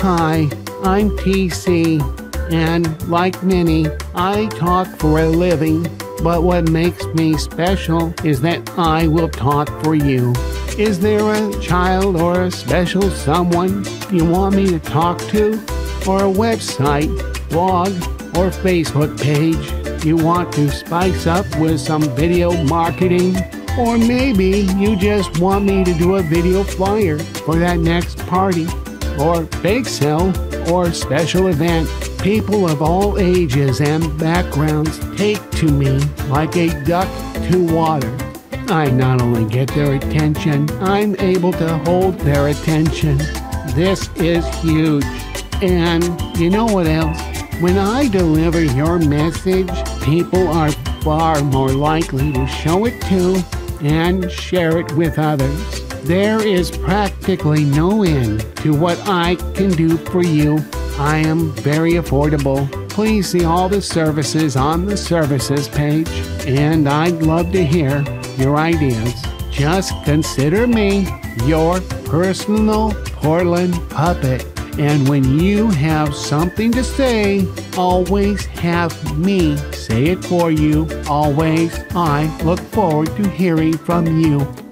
Hi, I'm TC, and like many, I talk for a living. But what makes me special is that I will talk for you. Is there a child or a special someone you want me to talk to? Or a website, blog, or Facebook page you want to spice up with some video marketing? Or maybe you just want me to do a video flyer for that next party, or bake sale, or special event. People of all ages and backgrounds take to me like a duck to water. I not only get their attention, I'm able to hold their attention. This is huge. And you know what else? When I deliver your message, people are far more likely to show it to and share it with others. There is practically no end to what I can do for you. I am very affordable. Please see all the services on the services page, and I'd love to hear your ideas. Just consider me your personal Portland puppet. And when you have something to say, always have me say it for you. Always, I look forward to hearing from you.